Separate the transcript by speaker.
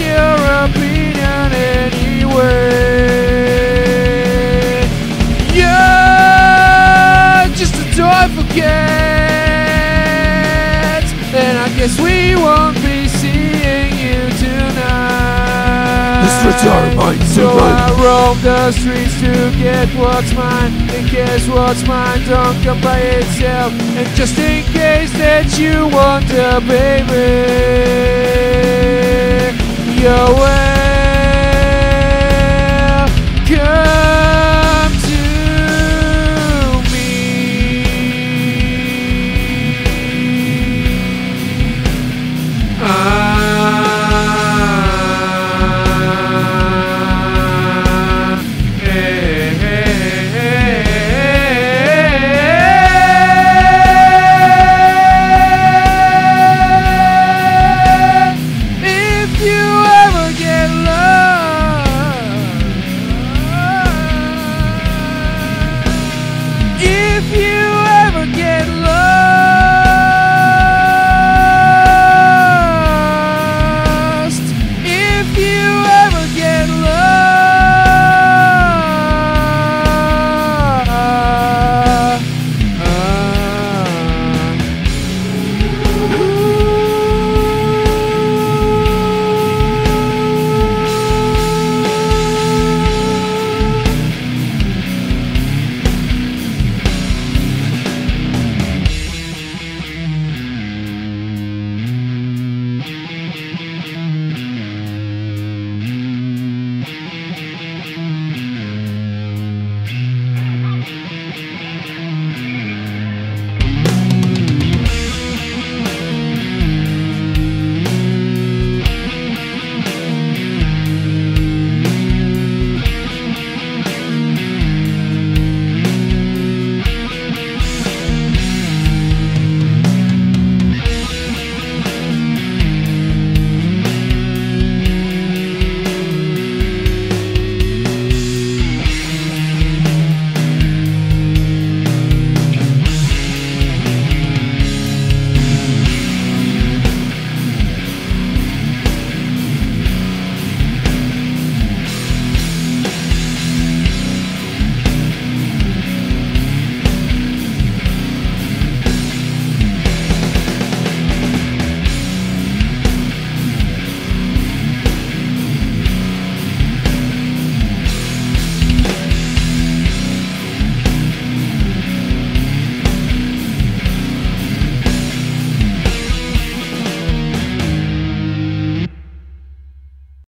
Speaker 1: your opinion anyway. You're just a toy for cats, and I guess we won't be seeing you tonight. The streets are mine, so I roam the streets to get what's mine. And guess what's mine don't come by itself. And just in case that you wonder, baby your way.